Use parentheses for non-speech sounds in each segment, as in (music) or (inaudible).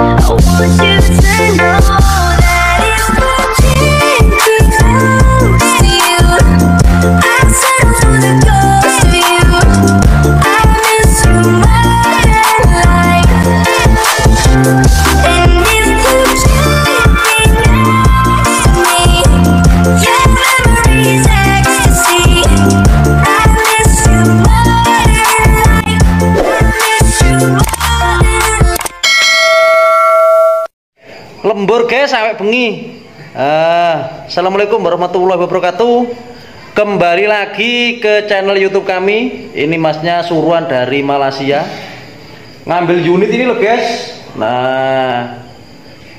I want you to know lembur guys sampai bengi. Ah, Assalamualaikum warahmatullahi wabarakatuh. Kembali lagi ke channel YouTube kami. Ini masnya suruhan dari Malaysia. Ngambil unit ini loh guys. Nah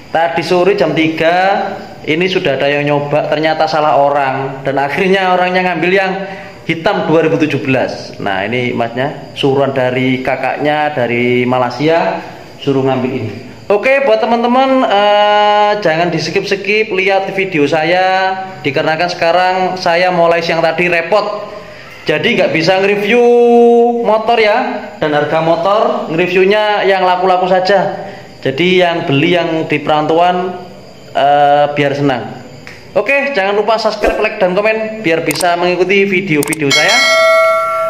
tadi sore jam 3 ini sudah ada yang nyoba ternyata salah orang. Dan akhirnya orangnya ngambil yang hitam 2017 nah ini masnya suruhan dari kakaknya dari Malaysia suruh ngambil ini Oke buat teman-teman eh, jangan di skip skip lihat video saya. Dikarenakan sekarang saya mulai siang tadi repot. Jadi nggak bisa nge-review motor ya. Dan harga motor nge-reviewnya yang laku-laku saja. Jadi yang beli yang di perantauan eh, biar senang. Oke jangan lupa subscribe like dan komen biar bisa mengikuti video-video saya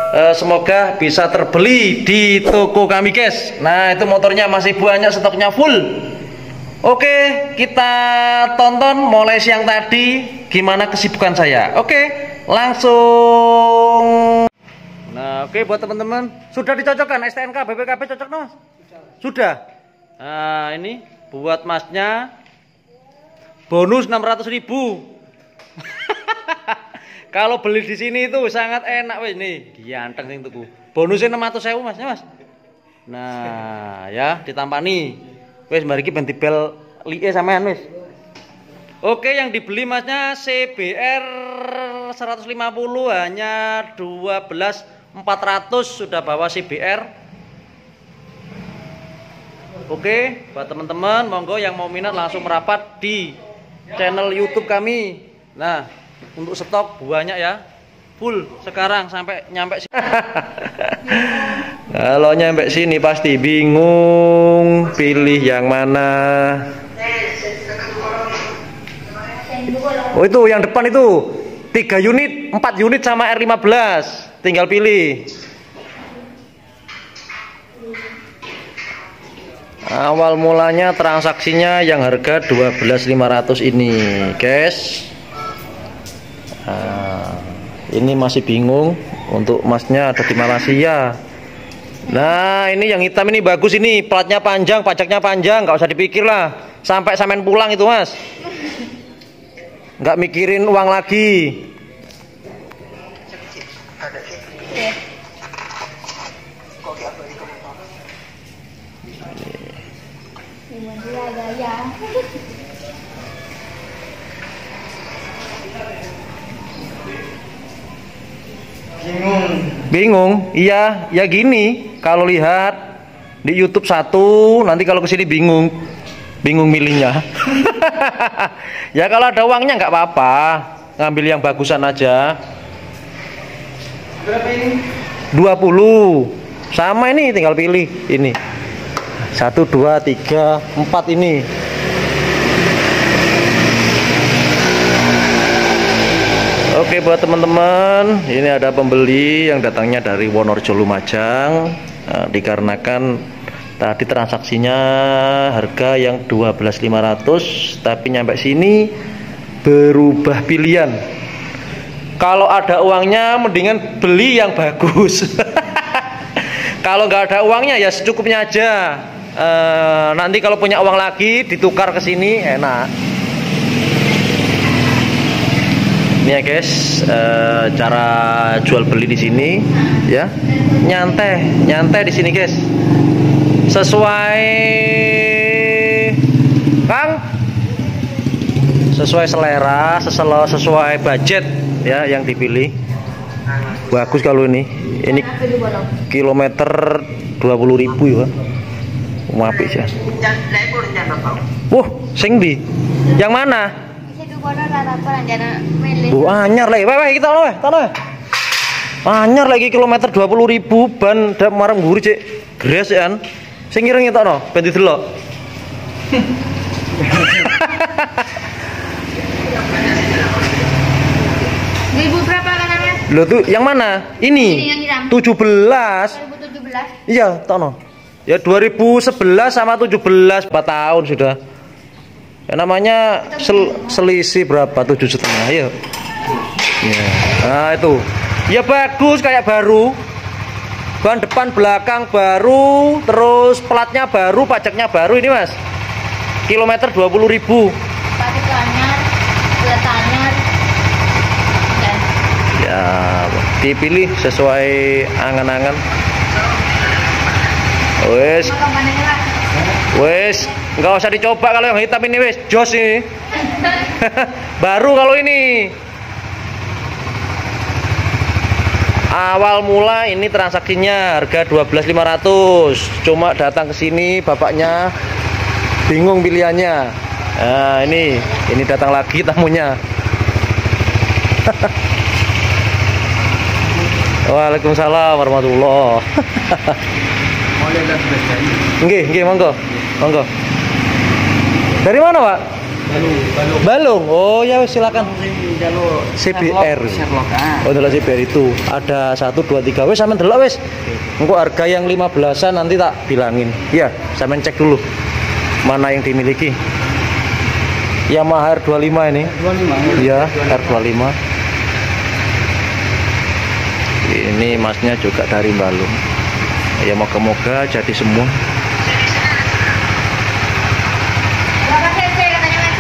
Eh, semoga bisa terbeli di toko kami guys. Nah itu motornya masih banyak stoknya full. Oke kita tonton mulai siang tadi. Gimana kesibukan saya? Oke langsung. Nah oke buat teman-teman sudah dicocokkan STNK BPKB cocok no? Sudah. Nah ini buat masnya bonus 600.000 ribu kalau beli di sini itu sangat enak wes nih dianteng sing tuku. Bonusnya 600 sewu mas. Ya mas? Nah ya ditampani wes mari kita bentibel lie sampean wes. Oke yang dibeli masnya CBR 150 hanya 12.400 sudah bawa CBR Oke, buat teman-teman, monggo yang mau minat langsung merapat di channel YouTube kami. Nah, untuk stok banyak ya, full sekarang sampai nyampe sini. (laughs) Kalau nyampe sini pasti bingung pilih yang mana. Oh itu yang depan itu tiga unit, 4 unit sama R15, tinggal pilih. Awal mulanya transaksinya yang harga 12.500 ini, guys. Ini masih bingung untuk emasnya ada di Malaysia. Nah, ini yang hitam ini bagus ini, platnya panjang, pajaknya panjang, nggak usah dipikir lah. Sampai sampean pulang itu, Mas. Nggak mikirin uang lagi. Bingung? Iya, ya gini. Kalau lihat di YouTube satu, nanti kalau ke sini bingung, bingung milihnya. (laughs) ya kalau ada uangnya nggak apa-apa, ngambil yang bagusan aja. 20 sama ini tinggal pilih ini satu dua tiga empat ini Oke buat teman-teman, ini ada pembeli yang datangnya dari Wonorejo Lumajang. Nah, dikarenakan tadi transaksinya harga yang 12.500, tapi nyampe sini berubah pilihan. Kalau ada uangnya, mendingan beli yang bagus. (laughs) kalau nggak ada uangnya ya secukupnya aja. Eh, nanti kalau punya uang lagi ditukar ke sini enak. Ini ya guys, eh, cara jual beli di sini ya. Nyantai, nyantai di sini guys. Sesuai Kang sesuai selera, sesuai sesuai budget ya yang dipilih. Bagus kalau ini. Ini kilometer 20.000 ya. Mapi ya. Wah, sing di. Yang mana? Bu anyar lagi. Weh, weh, kita lo, weh, tanah. Anyar lagi kilometer 20.000 ban dak marang mburi, Cek. Gres kan. Sing ireng itu no, ben didelok. (laughs) Ribu berapa katanya? Lo tuh yang mana? Ini Ini. yang hitam. 17. 2017. Iya, Tono. Ya 2011 sama 17 4 tahun sudah. Ya namanya sel- selisih berapa? Tujuh setengah ya. Nah itu. Ya bagus kayak baru. Ban depan belakang baru, terus platnya baru, pajaknya baru ini mas. Kilometer 20.000 ribu. Pakai anyar, belat anyar. Dan Ya dipilih sesuai angan-angan. Wes, lah. Wes, nggak usah dicoba kalau yang hitam ini wes, jos ini. (laughs) Baru kalau ini. Awal mula ini transaksinya harga 12.500. Cuma datang ke sini bapaknya bingung pilihannya. Nah, ini ini datang lagi (laughs) tamunya. Waalaikumsalam (laughs) warahmatullah. Nggih, nggih, monggo. Monggo. Dari mana, Pak? Balung. Oh ya wis, silakan. CBR. Oh, delok CBR itu. Ada 1 2 3. Wis sampean delok wis. Engko harga yang 15-an nanti tak bilangin. Iya, sampean cek dulu. Mana yang dimiliki. Yamaha R25 ini. Iya, R25. Ini masnya juga dari Balung. Ya moga-moga jadi semua.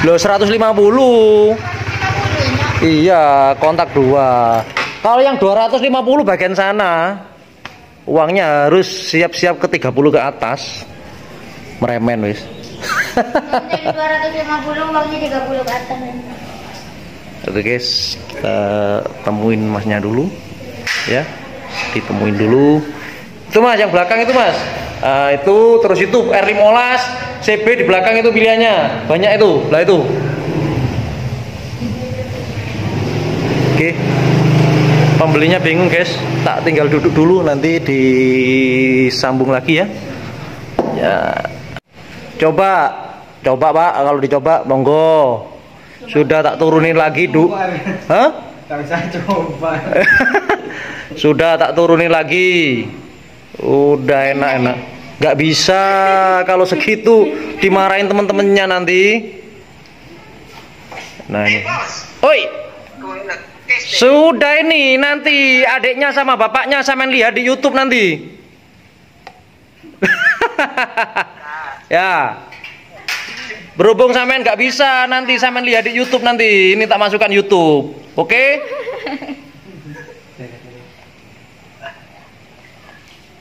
Lo 150. 150 ya. Iya, kontak dua. Kalau yang 250 bagian sana, uangnya harus siap-siap ke 30 ke atas. Meremen wis. Jadi 250 uangnya 30 ke atas. Oke guys, kita temuin masnya dulu. Ya, ditemuin dulu. Itu mas, yang belakang itu mas. Ah, itu terus itu R15 CB di belakang itu pilihannya banyak itu, lah itu. Oke, pembelinya bingung guys, tak tinggal duduk dulu nanti disambung lagi ya. Ya, coba, coba pak, kalau dicoba monggo. Sudah tak turunin lagi du, hah? Tak bisa coba. (laughs) Sudah tak turunin lagi. Udah enak-enak. Gak bisa kalau segitu dimarahin temen-temennya nanti. Nah ini. Oi. Sudah ini nanti adiknya sama bapaknya sampean lihat di YouTube nanti. (laughs) ya. Berhubung sampean nggak bisa nanti sampean lihat di YouTube nanti. Ini tak masukkan YouTube. Oke?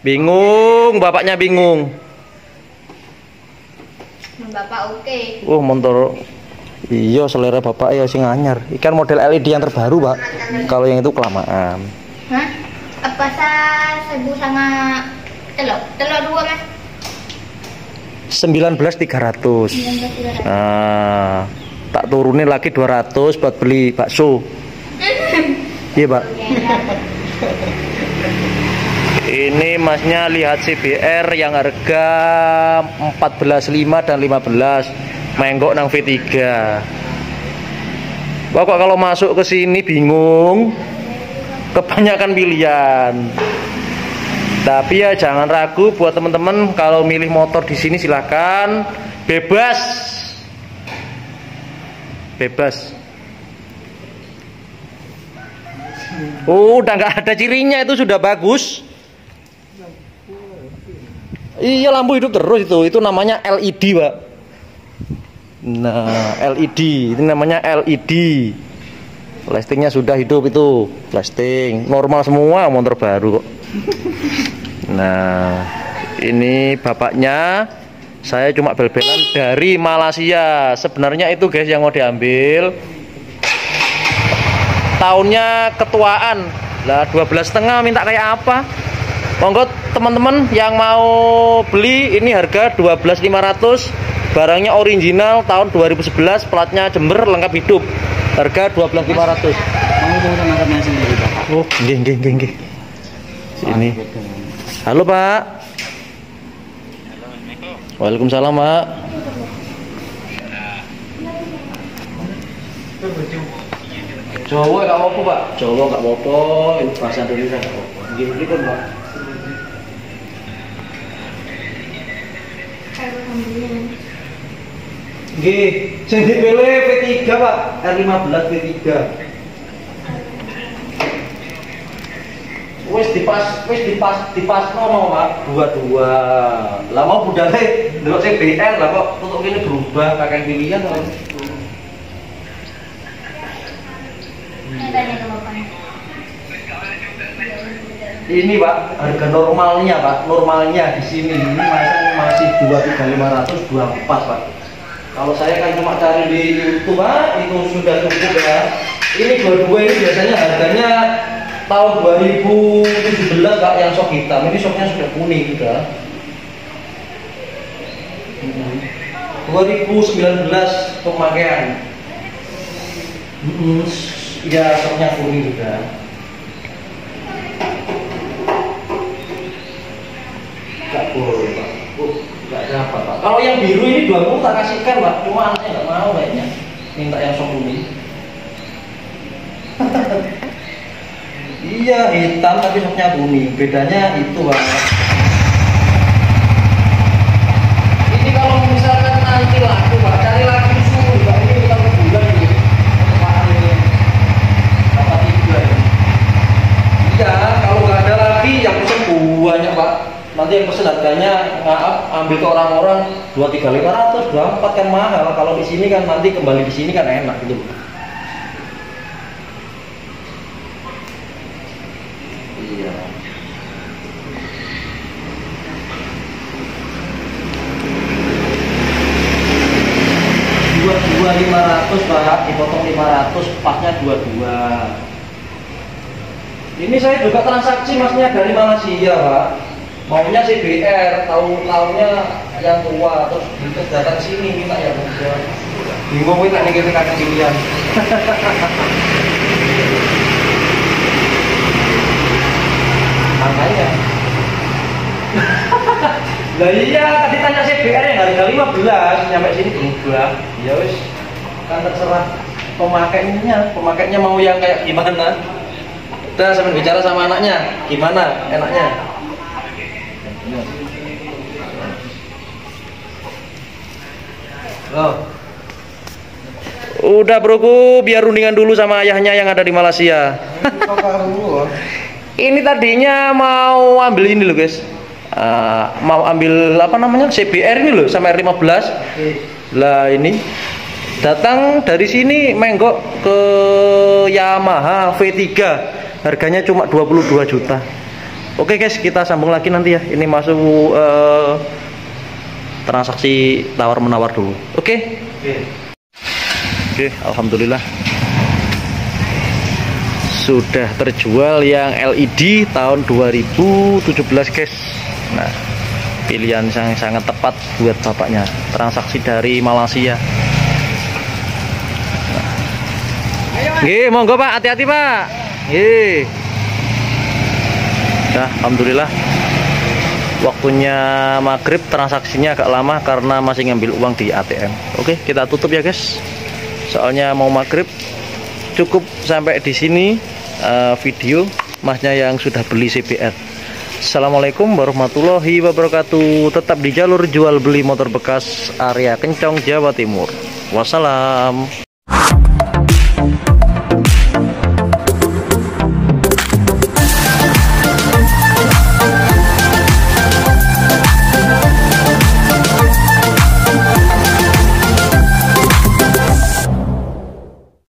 Bingung, bapaknya bingung. Bapak oke. Oh, motor. Iya, selera bapak ya sing anyar. Ikan model LED yang terbaru, Pak. Kalau yang itu kelamaan. Hah? Apa sebu sama telur? Telur dua mas? 19.300. 19 Nah, tak turunin lagi 200 buat beli bakso. (laughs) Iya, Pak. Ini masnya lihat CBR yang harga 14.5 dan 15 menggok nang V3. Bapak kalau masuk ke sini bingung, kebanyakan pilihan. Tapi ya jangan ragu buat teman-teman kalau milih motor di sini silahkan bebas, bebas. Oh, udah nggak ada cirinya itu sudah bagus. Iya lampu hidup terus itu, itu namanya LED pak. Nah LED, ini namanya LED. Lastingnya sudah hidup itu, lasting normal semua motor baru kok. Nah ini bapaknya, saya cuma bel-belan dari Malaysia. Sebenarnya itu guys yang mau diambil. Tahunnya ketuaan, lah 12 setengah minta kayak apa? monggo teman-teman yang mau beli ini harga 12.500 barangnya original tahun 2011 platnya Jember lengkap hidup. Harga 12.500 oh geng geng geng geng ini. Halo pak. Waalaikumsalam pak. Jawa gak mau pak. Jawa gak mau apa, ini bahasa Indonesia. Gak mau apa gini pak. Nggih, sing dipilih P3 Pak, R15 P3. Wis dipas, wis dipas, dipas mau Pak, dua-dua. Lah mau ndelok sing BR lah kok untuk ini berubah kakek pilihan kok. Ini Pak, harga normalnya Pak, normalnya di sini ini masih masih dua tiga lima ratus dua empat Pak. Kalau saya kan cuma cari di YouTube itu sudah cukup ya. Ini dua-dua ini biasanya harganya tahun 2017 Pak yang sok hitam. Ini soknya sudah kuning. Hmm. 2019 pemakaian. Ya soknya kuning sudah. Gak boleh Pak. Oh, gak dapat Pak. Kalau yang biru ini dua puluh tak kasihkan Pak. Cuma anaknya nggak mau kayaknya. Minta yang sok kuning. (laughs) iya hitam tapi soknya kuning. Bedanya itu Pak. Ini kalau misalkan nanti laku Pak, cari lagi suruh Pak. Ini kita ke bulan ini. Apaan ini? Dapat tiga ini. Iya, kalau nggak ada lagi yang pesen banyak pak. Nanti yang pesen harganya maaf ambil ke orang-orang dua tiga lima ratus, dua empat kan mahal. Kalau di sini kan nanti kembali di sini kan enak gitu. Iya. Dua dua lima ratus pak, dipotong lima ratus, pasnya dua dua. Ini saya juga transaksi masnya dari Malaysia pak. Maunya CBR, tahu tahunya yang tua, terus terus datang sini minta yang muda. Bingung kita nih kita kakek pilihan. Makanya. (laughs) Lah iya, tadi tanya CBR yang harga 15, nyampe sini berubah. Ya wis, kan terserah pemakainya, pemakainya mau yang kayak gimana. Kita sambil bicara sama anaknya, gimana enaknya? Oh. Udah broku, biar rundingan dulu sama ayahnya yang ada di Malaysia. (laughs) ini tadinya mau ambil ini loh guys. Ah, mau ambil apa namanya CBR ini loh sama R15 lah ini datang dari sini menggok ke Yamaha V3 harganya cuma 22 juta. Oke guys kita sambung lagi nanti ya. Ini masuk eh, transaksi tawar menawar dulu. Oke? Oke. Alhamdulillah. Sudah terjual yang LED tahun 2017 guys. Nah pilihan yang sangat tepat buat bapaknya. Transaksi dari Malaysia. Nggih, monggo Pak, hati-hati Pak. Nggih. Nah, alhamdulillah. Waktunya maghrib transaksinya agak lama karena masih ngambil uang di ATM. Oke, kita tutup ya guys. Soalnya mau maghrib. Cukup sampai di sini eh, video masnya yang sudah beli CBR. Assalamualaikum warahmatullahi wabarakatuh. Tetap di jalur jual beli motor bekas area Kencong Jawa Timur. Wassalam.